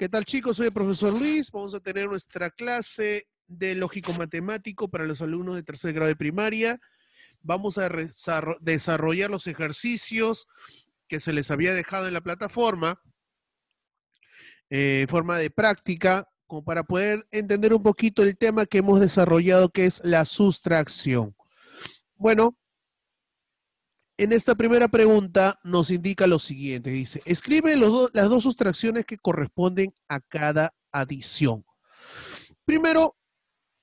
¿Qué tal chicos? Soy el profesor Luis. Vamos a tener nuestra clase de lógico matemático para los alumnos de tercer grado de primaria. Vamos a desarrollar los ejercicios que se les había dejado en la plataforma eh, en forma de práctica, como para poder entender un poquito el tema que hemos desarrollado, que es la sustracción. Bueno, en esta primera pregunta nos indica lo siguiente, dice, escribe las dos sustracciones que corresponden a cada adición. Primero,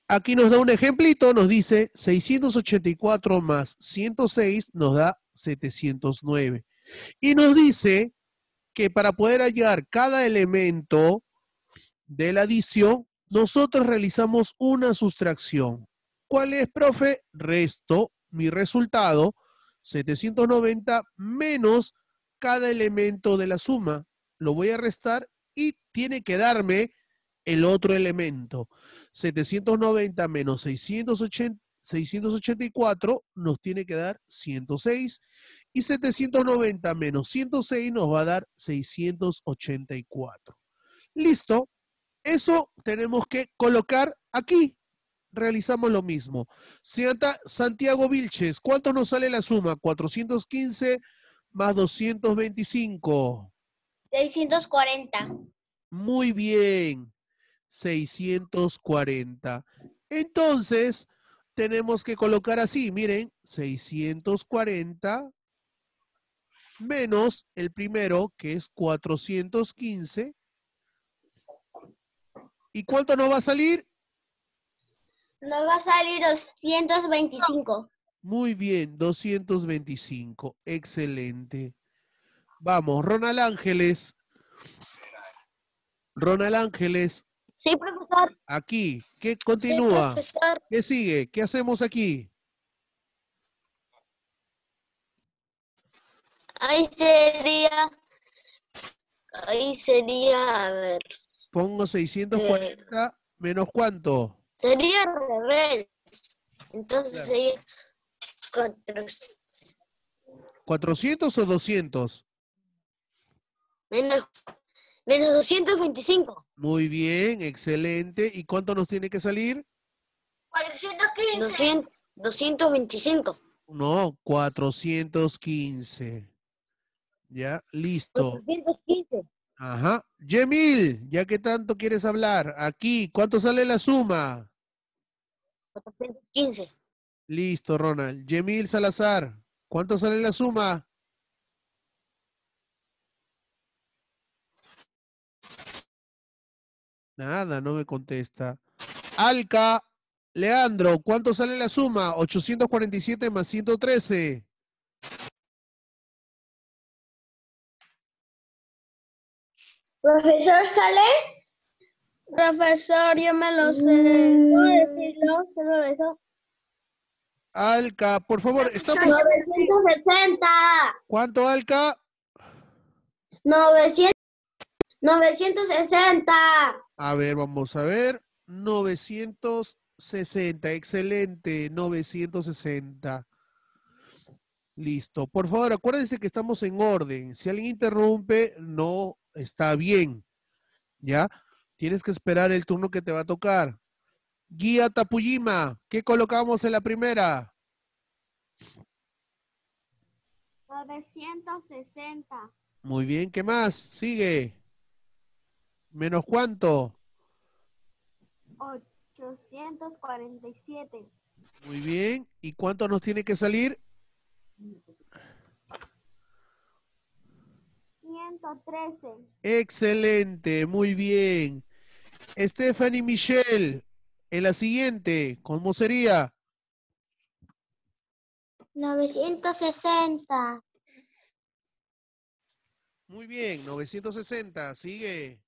aquí nos da un ejemplito, nos dice 684 más 106 nos da 709. Y nos dice que para poder hallar cada elemento de la adición, nosotros realizamos una sustracción. ¿Cuál es, profe? Resto mi resultado 790 menos cada elemento de la suma. Lo voy a restar y tiene que darme el otro elemento. 790 menos 680, 684 nos tiene que dar 106 y 790 menos 106 nos va a dar 684. Listo. Eso tenemos que colocar aquí realizamos lo mismo. Santiago Vilches, ¿cuánto nos sale la suma? 415 más 225. 640. Muy bien, 640. Entonces, tenemos que colocar así, miren, 640 menos el primero, que es 415. ¿Y cuánto nos va a salir? Nos va a salir 225. Muy bien, 225. Excelente. Vamos, Ronald Ángeles. Ronald Ángeles. Sí, profesor. Aquí. ¿Qué continúa? ¿Qué sigue? ¿Qué hacemos aquí? Ahí sería. Ahí sería, a ver. Pongo 640 menos cuánto? Sería al revés. Entonces sería 400. o 200? Menos, menos 225. Muy bien, excelente. ¿Y cuánto nos tiene que salir? 415. 225. No, 415. Ya, listo. 415. Ajá. Yemil, ya que tanto quieres hablar, aquí, ¿cuánto sale la suma? 415. Listo, Ronald. Yemil Salazar, ¿cuánto sale la suma? Nada, no me contesta. Alca, Leandro, ¿cuánto sale la suma? 847 más 113. Profesor, ¿sale? Profesor, yo me lo sé. ¿Puedo decirlo? Solo eso. Alca, por favor, estamos... 960. ¿Cuánto, Alca? 900... 960. A ver, vamos a ver. 960, excelente, 960. Listo. Por favor, acuérdense que estamos en orden. Si alguien interrumpe, no está bien. ¿Ya? Tienes que esperar el turno que te va a tocar. Guía Tapuyima, ¿qué colocamos en la primera? 960. Muy bien, ¿qué más? Sigue. ¿Menos cuánto? 847. Muy bien. ¿Y cuánto nos tiene que salir? 113. Excelente, muy bien. Stephanie Michelle, en la siguiente, ¿cómo sería? 960. Muy bien, 960, sigue.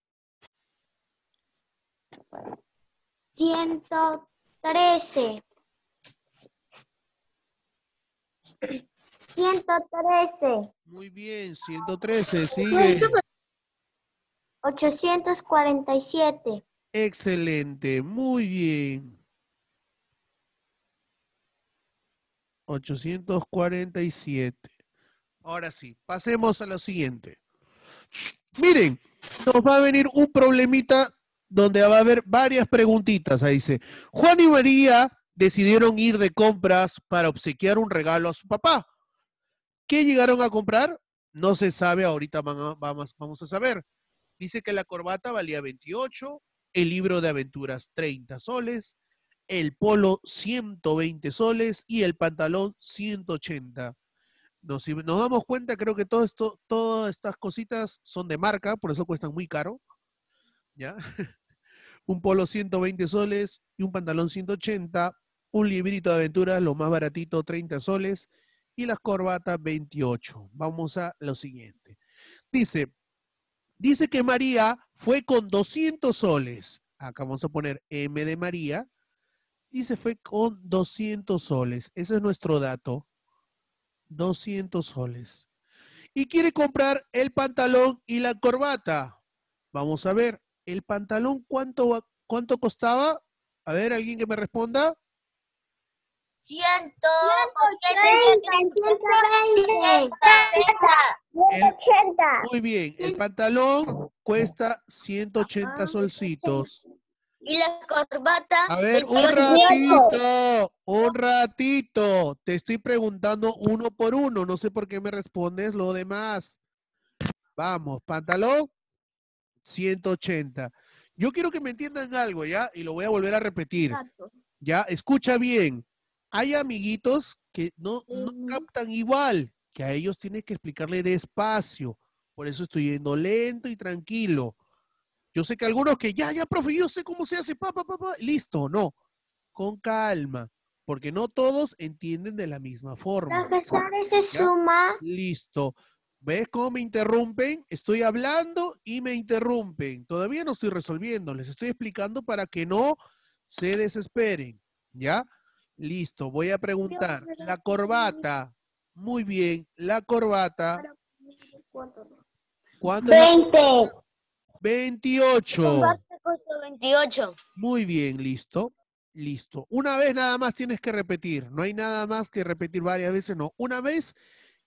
113. 113. Muy bien, 113, sigue. 847. Excelente, muy bien. 847. Ahora sí, pasemos a lo siguiente. Miren, nos va a venir un problemita donde va a haber varias preguntitas. Ahí dice, Juan y María decidieron ir de compras para obsequiar un regalo a su papá. ¿Qué llegaron a comprar? No se sabe, ahorita vamos, vamos a saber. Dice que la corbata valía 28, el libro de aventuras 30 soles, el polo 120 soles y el pantalón 180. Nos, si nos damos cuenta, creo que todo esto, todas estas cositas son de marca, por eso cuestan muy caro. ¿Ya? un polo 120 soles y un pantalón 180, un librito de aventuras, lo más baratito, 30 soles, y las corbatas 28. Vamos a lo siguiente. Dice, dice que María fue con 200 soles. Acá vamos a poner M de María. Dice fue con 200 soles. Ese es nuestro dato. 200 soles. Y quiere comprar el pantalón y la corbata. Vamos a ver, el pantalón, ¿cuánto, cuánto costaba? A ver, alguien que me responda. 100, 180. Muy bien, el pantalón cuesta 180 solcitos. Y la corbata. A ver, un ratito, un ratito. Te estoy preguntando uno por uno. No sé por qué me respondes lo demás. Vamos, pantalón, 180. Yo quiero que me entiendan algo, ¿ya? Y lo voy a volver a repetir. Ya, escucha bien. Hay amiguitos que no, no captan igual, que a ellos tienes que explicarle despacio. Por eso estoy yendo lento y tranquilo. Yo sé que algunos que ya, ya, profe, yo sé cómo se hace, papá, papá, listo, no, con calma, porque no todos entienden de la misma forma. se suma. Listo. ¿Ves cómo me interrumpen? Estoy hablando y me interrumpen. Todavía no estoy resolviendo, les estoy explicando para que no se desesperen, ¿ya? Listo, voy a preguntar. La corbata. Muy bien, la corbata. ¿Cuánto? 20. 28. 28. Muy bien, listo. Listo. Una vez nada más tienes que repetir. No hay nada más que repetir varias veces, no. Una vez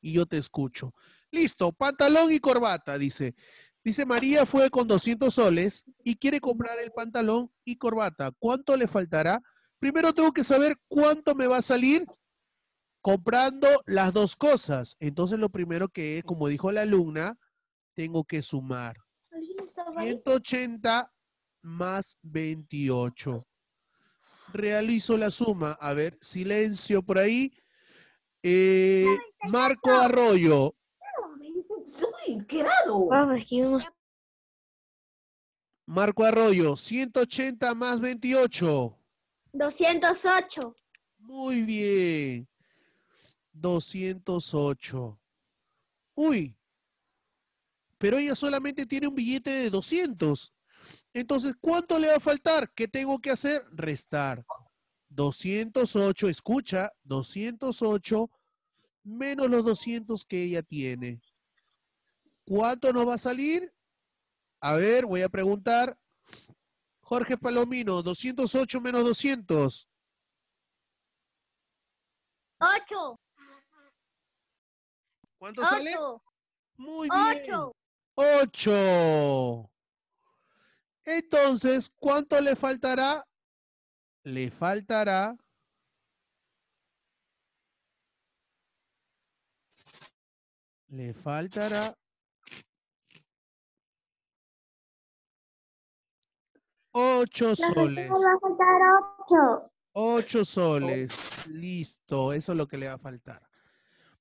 y yo te escucho. Listo, pantalón y corbata, dice. Dice María fue con 200 soles y quiere comprar el pantalón y corbata. ¿Cuánto le faltará? Primero tengo que saber cuánto me va a salir comprando las dos cosas. Entonces lo primero que es, como dijo la alumna, tengo que sumar. 180 más 28. Realizo la suma. A ver, silencio por ahí. Eh, Marco Arroyo. Marco Arroyo, 180 más 28. 208. Muy bien. 208. Uy, pero ella solamente tiene un billete de 200. Entonces, ¿cuánto le va a faltar? ¿Qué tengo que hacer? Restar. 208, escucha, 208 menos los 200 que ella tiene. ¿Cuánto nos va a salir? A ver, voy a preguntar. Jorge Palomino, 208 menos 200. 8. ¿Cuánto sale? Muy bien. 8. 8. Entonces, ¿cuánto le faltará? Le faltará le faltará ocho soles. Ocho soles. Listo, eso es lo que le va a faltar.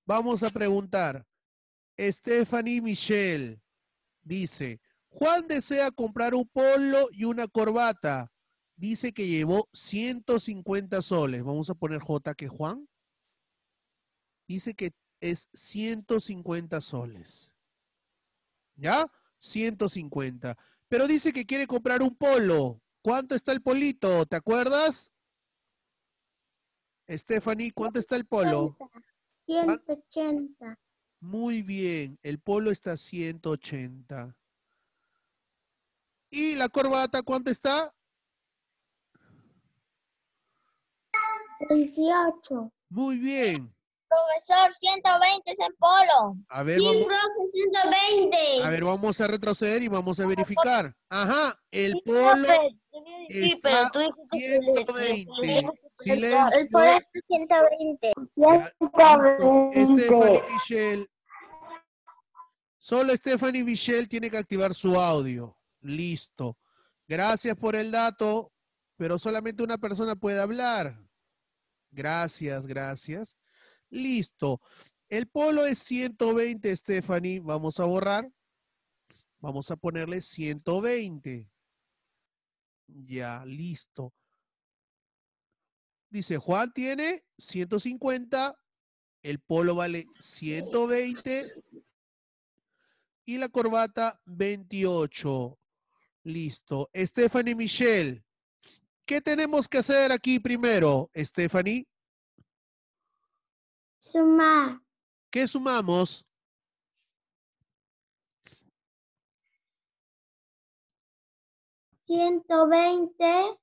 Vamos a preguntar. Stephanie Michelle. Dice, Juan desea comprar un polo y una corbata. Dice que llevó 150 soles. Vamos a poner J que Juan. Dice que es 150 soles. ¿Ya? 150. Pero dice que quiere comprar un polo. ¿Cuánto está el polito? ¿Te acuerdas? Stephanie, ¿cuánto está el polo? 180. Muy bien, el polo está a 180. ¿Y la corbata cuánto está? 28. Muy bien. Profesor, 120 es el polo. A ver, vamos, profe, 120. a ver, vamos a retroceder y vamos a verificar. Ajá, el Sí, polo profe, sí, está pero tú dices que le- le- 120. le- le- Silencio. El polo está 120. Ya, listo. Stephanie Michelle. Solo Stephanie Michelle tiene que activar su audio. Listo. Gracias por el dato, pero solamente una persona puede hablar. Gracias, gracias. Listo. El polo es 120, Stephanie. Vamos a borrar. Vamos a ponerle 120. Ya, listo. Dice, Juan tiene 150, el polo vale 120 y la corbata 28. Listo. Stephanie Michelle, ¿qué tenemos que hacer aquí primero, Stephanie? Sumar. ¿Qué sumamos? Ciento veinte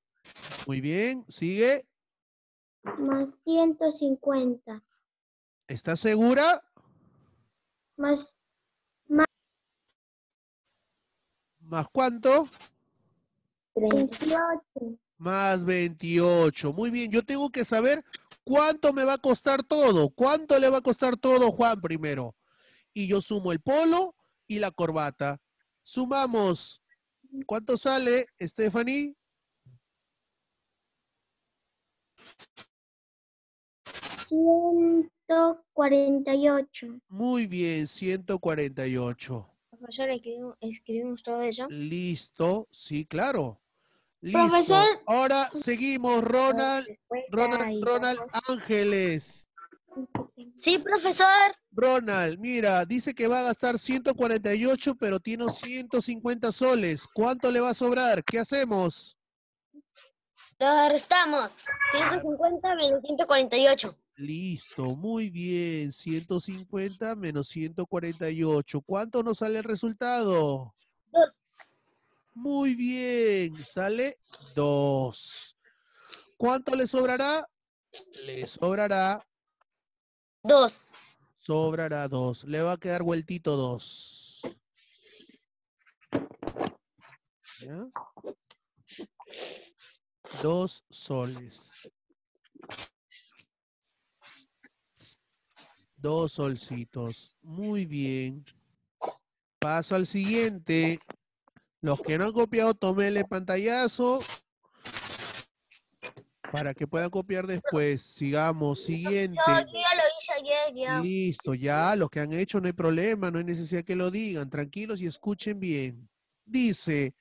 Muy bien, sigue. más ciento cincuenta ¿Estás segura? más ¿Más cuánto? veintiocho. Más 28. Muy bien, yo tengo que saber cuánto me va a costar todo. ¿Cuánto le va a costar todo, Juan, primero? Y yo sumo el polo y la corbata. Sumamos. ¿Cuánto sale, Stephanie? Ciento cuarenta y ocho. Muy bien, 148. Profesor, escribimos, escribimos todo eso. Listo, sí, claro. Listo. Profesor. Ahora seguimos, Ronald, Ronald, Ronald Ángeles. Sí, profesor. Ronald, mira, dice que va a gastar 148, pero tiene 150 soles. ¿Cuánto le va a sobrar? ¿Qué hacemos? Lo restamos. 150 menos 148. Listo, muy bien. 150 menos 148. ¿Cuánto nos sale el resultado? Dos. Muy bien, sale 2. ¿Cuánto le sobrará? Le sobrará, Dos. sobrará 2. Le va a quedar vueltito 2. ¿Ya? Dos soles. Dos solcitos. Muy bien. Paso al siguiente. Los que no han copiado, tómenle pantallazo para que puedan copiar después. Sigamos, siguiente. Yo ya lo hice ayer, ya. Listo, ya, los que han hecho no hay problema, no hay necesidad que lo digan. Tranquilos y escuchen bien. Dice,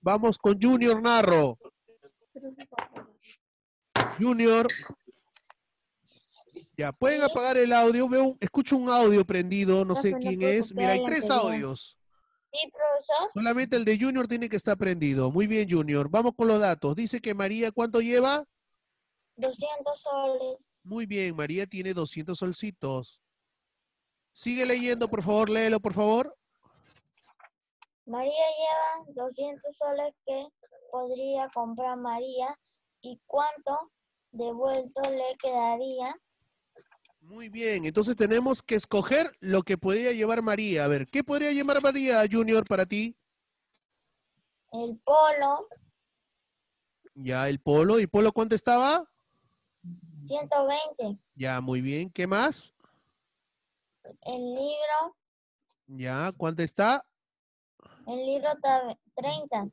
vamos con Junior Narro. Junior. Ya, pueden apagar el audio. Veo, un- escucho un audio prendido, no sé quién es. Mira, hay tres audios. Sí, profesor. Solamente el de Junior tiene que estar prendido. Muy bien, Junior. Vamos con los datos. Dice que María, ¿cuánto lleva? 200 soles. Muy bien, María tiene 200 solcitos. Sigue leyendo, por favor, léelo, por favor. María lleva 200 soles que podría comprar María. ¿Y cuánto devuelto le quedaría? Muy bien, entonces tenemos que escoger lo que podría llevar María. A ver, ¿qué podría llevar María, Junior, para ti? El polo, Ya, el polo. ¿Y polo cuánto estaba? 120. Ya, muy bien. ¿Qué más? El libro, Ya, ¿cuánto está? el libro ta- 30.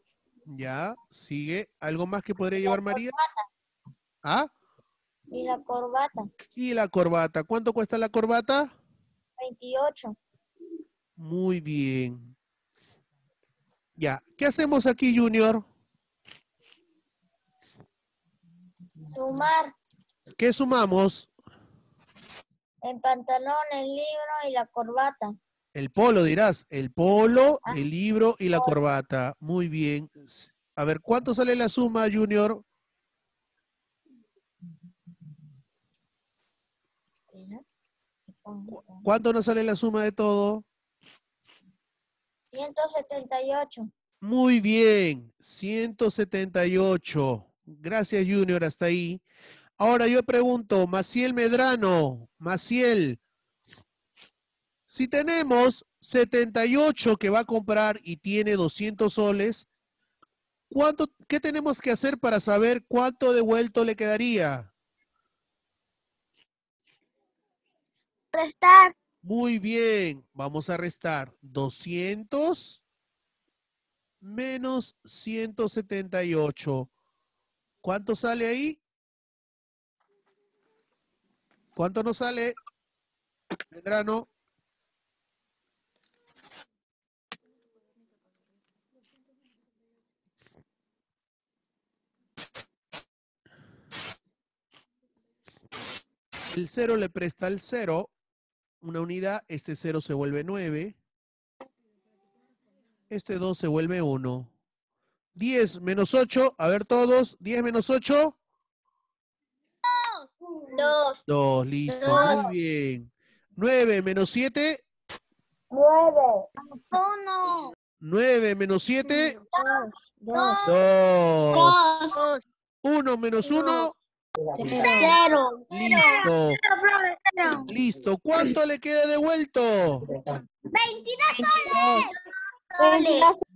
Ya, sigue. ¿Algo más que podría llevar María? ¿Ah? Y la corbata, Y la corbata. ¿Cuánto cuesta la corbata? 28. Muy bien. Ya, ¿qué hacemos aquí, Junior? Sumar ¿Qué sumamos? el pantalón, el libro y la corbata. El polo, dirás. El polo, Ah. el libro y la corbata. Muy bien. A ver, ¿cuánto sale la suma, Junior? ¿Cuánto nos sale la suma de todo? 178. Muy bien, 178. Gracias, Junior, hasta ahí. Ahora yo pregunto, Maciel Medrano, Maciel, si tenemos 78 que va a comprar y tiene 200 soles, ¿cuánto, ¿qué tenemos que hacer para saber cuánto devuelto le quedaría? Muy bien, vamos a restar 200 menos 178. ¿Cuánto sale ahí? ¿Cuánto nos sale? Medrano. El cero le presta el cero, una unidad, este cero se vuelve 9. Este 2 se vuelve 1. 10 menos 8, a ver todos, 10 menos 8. Dos. 2, listo, Dos. muy bien. 9 menos 7, Nueve. Uno. 9 menos 7, Dos. Dos. 2. Dos. 1 menos 1, Cero. listo. Listo, ¿cuánto le queda devuelto? Veintidós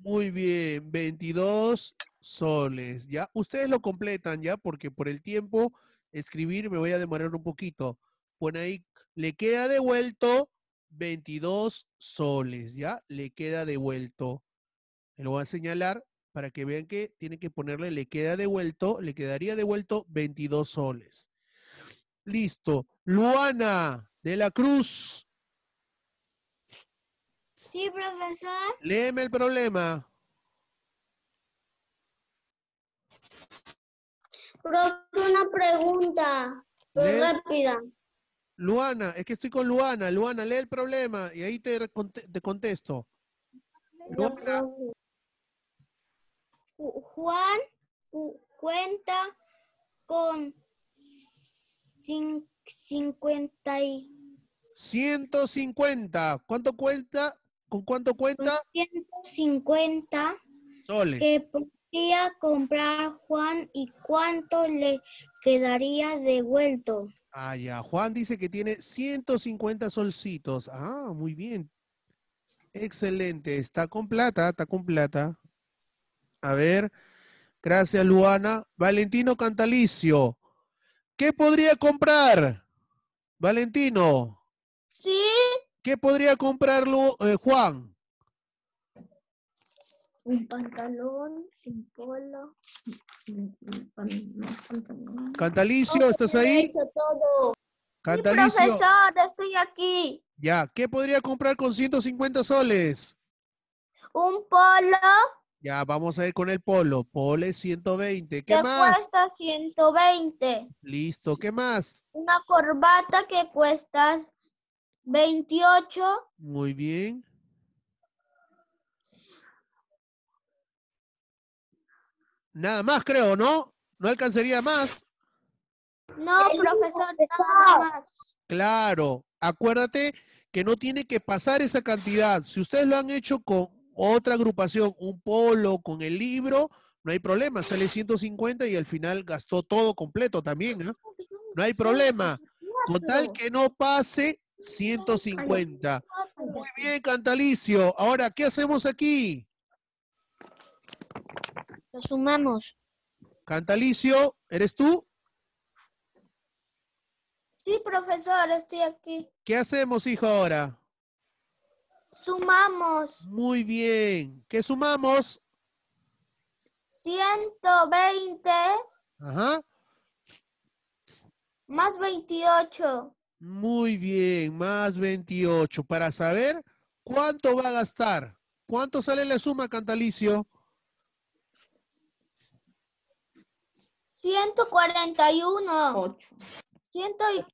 Muy bien, 22 soles. ¿Ya? Ustedes lo completan, ¿ya? Porque por el tiempo, escribir me voy a demorar un poquito. Pone ahí, le queda devuelto 22 soles, ¿ya? Le queda devuelto. Me lo voy a señalar para que vean que tienen que ponerle, le queda devuelto, le quedaría devuelto 22 soles. Listo. Luana de la Cruz, Sí, profesor. léeme el problema. Profe, una pregunta. Lee. Rápida. Luana, es que estoy con Luana. Luana, lee el problema y ahí te, te contesto. Luana, Juan cu- cuenta con cin- 50 y 150. ¿Cuánto cuenta? ¿Con cuánto cuenta? 150 Soles. que podría comprar Juan y cuánto le quedaría devuelto. Ah, ya. Juan dice que tiene 150 solcitos. Ah, muy bien. Excelente. Está con plata, está con plata. A ver. Gracias, Luana. Valentino Cantalicio. ¿Qué podría comprar? Valentino. Sí, ¿Qué podría comprar eh, Juan? un pantalón, un polo. Cantalicio, ¿estás ahí? todo. Cantalicio. profesor, estoy aquí. Ya, ¿qué podría comprar con 150 soles? Un polo Ya, vamos a ir con el polo. Polo es 120. ¿Qué que más? cuesta 120. Listo, ¿qué más? Una corbata que cuesta 28. Muy bien. Nada más, creo, ¿no? No alcanzaría más. No, profesor, nada más. Claro, acuérdate que no tiene que pasar esa cantidad. Si ustedes lo han hecho con otra agrupación, un polo, con el libro, no hay problema, sale 150 y al final gastó todo completo también, ¿ah? No hay problema. Con tal que no pase 150. Muy bien, Cantalicio. Ahora, ¿qué hacemos aquí? Lo sumamos. Cantalicio, ¿eres tú? Sí, profesor, estoy aquí. ¿Qué hacemos, hijo, ahora? Sumamos Muy bien. ¿Qué sumamos? 120 Ajá. más 28. Muy bien, más 28. Para saber cuánto va a gastar. ¿Cuánto sale la suma, Cantalicio? 141. 8. Ciento y-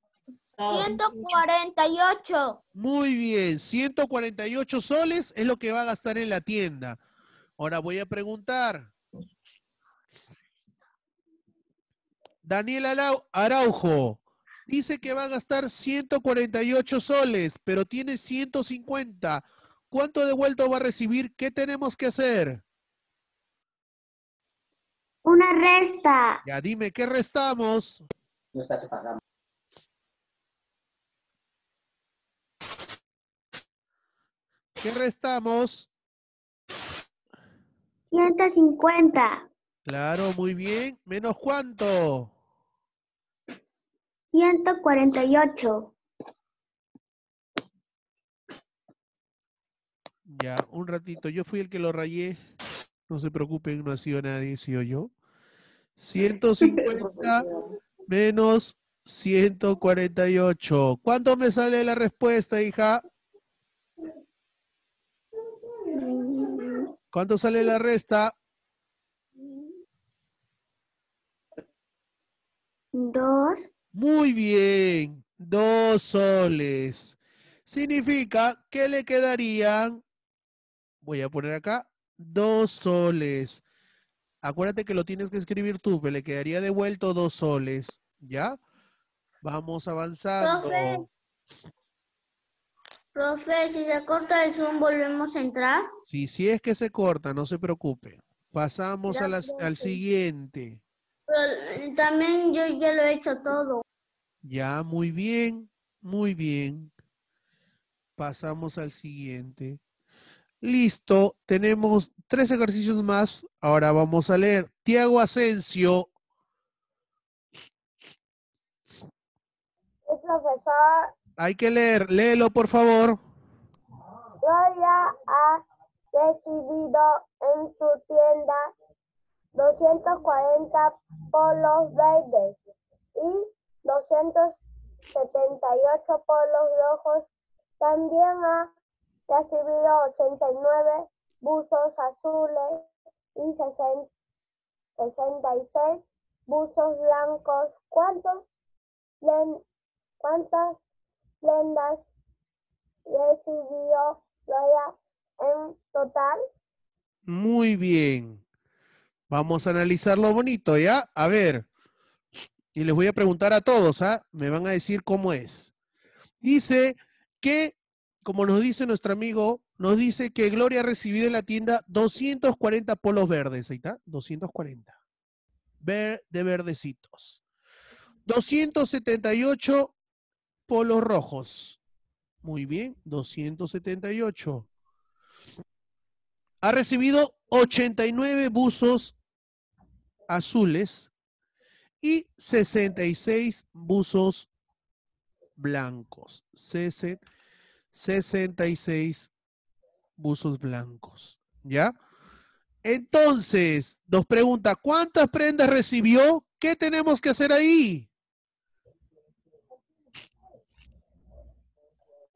148. Muy bien, 148 soles es lo que va a gastar en la tienda. Ahora voy a preguntar. Daniel Arau- Araujo dice que va a gastar 148 soles, pero tiene 150. ¿Cuánto devuelto va a recibir? ¿Qué tenemos que hacer? Una resta. Ya dime, ¿qué restamos? ¿Qué restamos? 150. Claro, muy bien. ¿Menos cuánto? 148. Ya, un ratito. Yo fui el que lo rayé. No se preocupen, no ha sido nadie, sido yo. 150 menos 148. ¿Cuánto me sale la respuesta, hija? ¿Cuánto sale la resta? Dos. Muy bien, dos soles. Significa que le quedarían, voy a poner acá, dos soles. Acuérdate que lo tienes que escribir tú, que le quedaría devuelto dos soles, ¿ya? Vamos avanzando. Profe. Si se corta el Zoom, ¿volvemos a entrar? Sí, si es que se corta, no se preocupe. Pasamos a las- al siguiente. Pero también yo ya lo he hecho todo. Ya, muy bien, muy bien. Pasamos al siguiente. Listo, tenemos tres ejercicios más. Ahora vamos a leer. Tiago Asensio, profesor, hay que leer. Léelo, por favor. Gloria ha recibido en su tienda 240 polos verdes y 278 polos rojos. También ha recibido 89 buzos azules y 60 66 buzos blancos. ¿Cuántos ¿Cuántas prendas recibió Gloria en total? Muy bien. Vamos a analizar lo bonito, ¿ya? A ver. Y les voy a preguntar a todos, ¿ah? Me van a decir cómo es. Dice que, como nos dice nuestro amigo, nos dice que Gloria ha recibido en la tienda 240 polos verdes. Ahí está, 240. Ver, de verdecitos. 278 polos rojos. Muy bien, 278. Ha recibido 89 buzos azules y 66 buzos blancos. Sese- 66 buzos blancos. ¿Ya? Entonces, nos pregunta, ¿cuántas prendas recibió? ¿Qué tenemos que hacer ahí?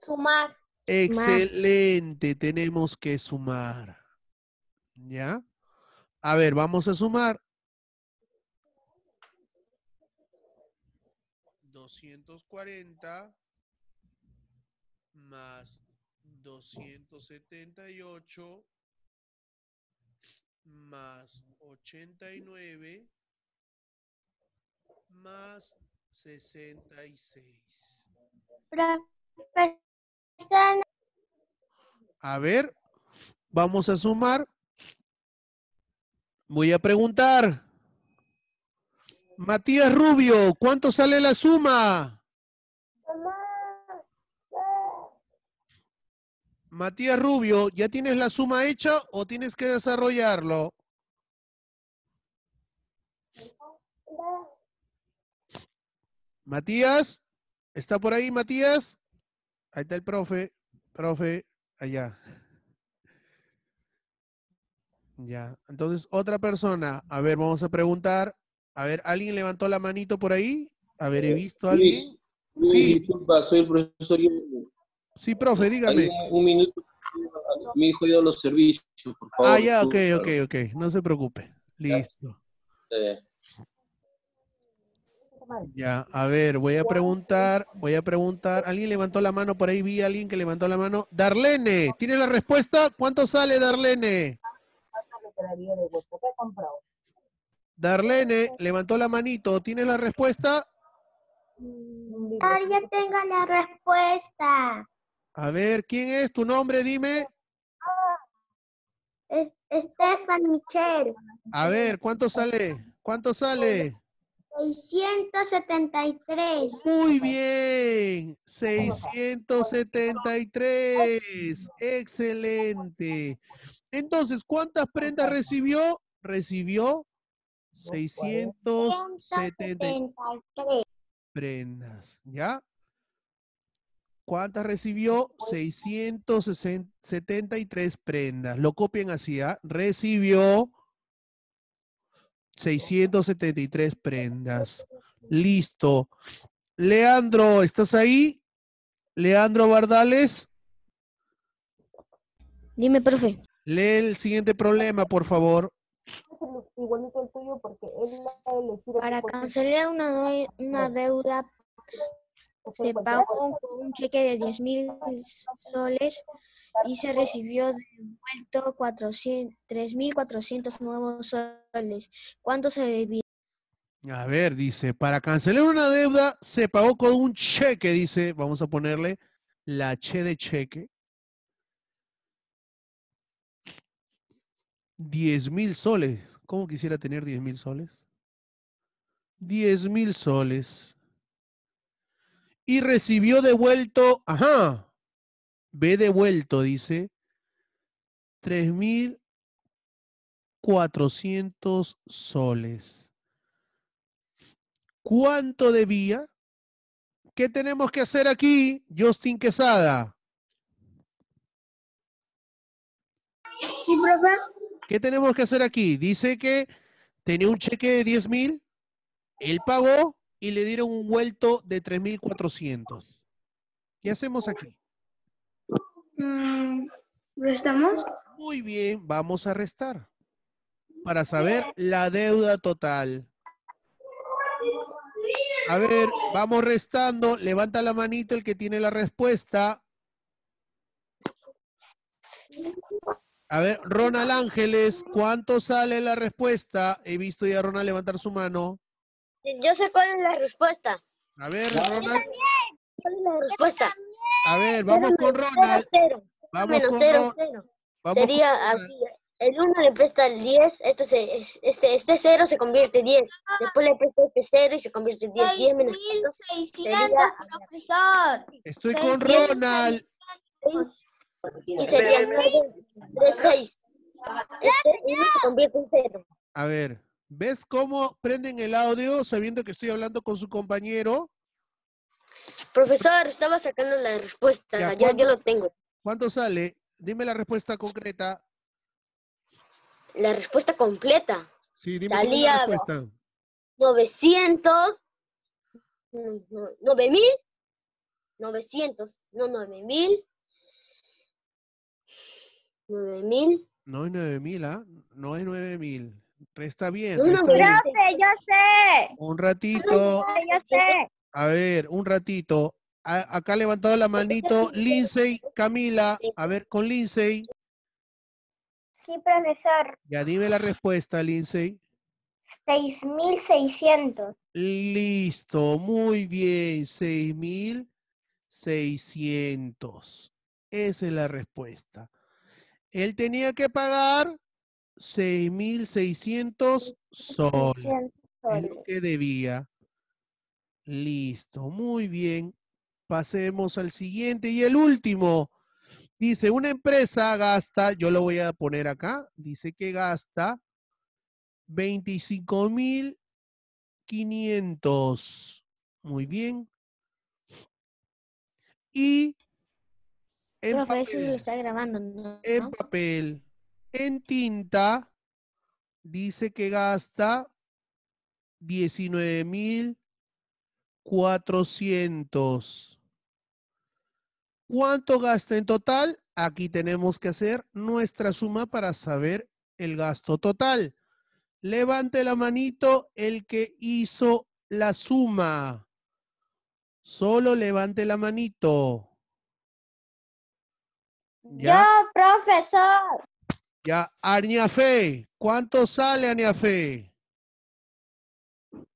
Sumar. Excelente, tenemos que sumar. ¿Ya? A ver, vamos a sumar. 240 más 278 más 89 más 66. A ver, vamos a sumar. Voy a preguntar. Matías Rubio, ¿cuánto sale la suma? Matías Rubio, ¿ya tienes la suma hecha o tienes que desarrollarlo? Matías, ¿está por ahí Matías? Ahí está el profe, profe, allá. Ya, entonces otra persona, a ver, vamos a preguntar, a ver, ¿alguien levantó la manito por ahí? A ver, he visto a alguien. Luis, Luis, Sí. disculpa, soy el profesor. Sí, profe, dígame. Un minuto. Mi hijo dio los servicios, por favor. Ah, ya, ok, ok, ok, no se preocupe. Listo. eh, Ya, a ver, voy a preguntar, voy a preguntar. ¿Alguien levantó la mano por ahí? Vi a alguien que levantó la mano. Darlene, ¿tiene la respuesta? ¿Cuánto sale Darlene? Darlene, levantó la manito. ¿Tiene la respuesta? ya tengo la respuesta. A ver, ¿quién es? ¿Tu nombre? Dime. Es Stefan Michel. A ver, ¿cuánto sale? ¿Cuánto sale? 673. Muy bien, 673. Excelente. Entonces, ¿cuántas prendas recibió? Recibió 673 prendas, ¿ya? ¿Cuántas recibió? 673 prendas. Lo copian así, ¿ah? Recibió 673 prendas. Listo. Leandro, ¿estás ahí? Leandro Bardales, Dime, profe. lee el siguiente problema, por favor. igualito el tuyo porque él ha elegido Para cancelar una, una deuda se pagó con un cheque de 10 mil soles y se recibió devuelto 400 3.400 nuevos soles. ¿Cuánto se debía? A ver, dice, para cancelar una deuda se pagó con un cheque, dice, vamos a ponerle la che de cheque. 10 mil soles. ¿Cómo quisiera tener 10 mil soles? 10 mil soles. Y recibió devuelto, ajá, ve devuelto, dice, 3.400 soles. ¿Cuánto debía? ¿Qué tenemos que hacer aquí, Justin Quesada? Sí, profe. ¿Qué tenemos que hacer aquí? Dice que tenía un cheque de 10 mil, él pagó y le dieron un vuelto de 3.400. ¿Qué hacemos aquí? ¿Restamos? Muy bien, vamos a restar para saber la deuda total. A ver, vamos restando. Levanta la manito el que tiene la respuesta. A ver, Ronald Ángeles, ¿cuánto sale la respuesta? He visto ya a Ronald levantar su mano. Yo sé cuál es la respuesta. A ver, Ronald. ¿Cuál es la respuesta? A ver, vamos con Ronald. cero. Vamos Menos con cero, Ronald. cero. Vamos con Sería Ronald. así. El 1 le presta el 10, este, se, es- este, este 0 se convierte en 10. Después le presta este 0 y se convierte en 10. 10 menos 4 sería profesor. Estoy con Seis. Ronald. 6 y sería 9, 3, 6. Este 1 se convierte en 0. A ver, ¿ves cómo prenden el audio sabiendo que estoy hablando con su compañero? Profesor, estaba sacando la respuesta. Ya, Ya, yo lo tengo. ¿Cuánto sale? Dime la respuesta concreta. La respuesta completa. Sí, dime es la Salía- respuesta. 900, no, no, 9000, 900, no 9000, 9000, No es 9000, ¿ah? No es 9000. Resta bien. yo sé. Un ratito. Yo sé. A ver, un ratito. A- acá ha levantado la manito Lindsay, Camila. A ver, con Lindsay. Sí, profesor. Ya dime la respuesta, Lindsay. 6.600. Listo, muy bien. 6600. Esa es la respuesta. Él tenía que pagar 6600 soles. Es lo que debía. Listo, muy bien. Pasemos al siguiente y el último. Dice, una empresa gasta, yo lo voy a poner acá, dice que gasta 25.500. Muy bien. Y en Profe, eso se lo está grabando, ¿no? en papel, en tinta, dice que gasta 19.400. ¿Cuánto gasta en total? Aquí tenemos que hacer nuestra suma para saber el gasto total. Levante la manito el que hizo la suma. Solo levante la manito. Ya, profesor. Ya. Aniafé, ¿cuánto sale Aniafé?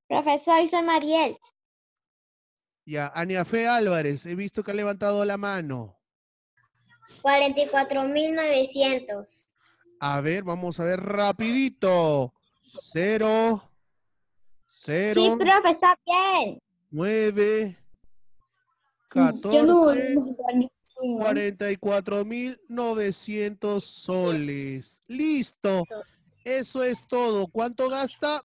Profesor, soy Mariel. Ya, Aniafé Álvarez, he visto que ha levantado la mano. 44.900. A ver, vamos a ver rapidito. Cero, 0, Sí, profe, está bien. 9, Yo no 14, no sé. 44.900 soles. Listo. Eso es todo. ¿Cuánto gasta?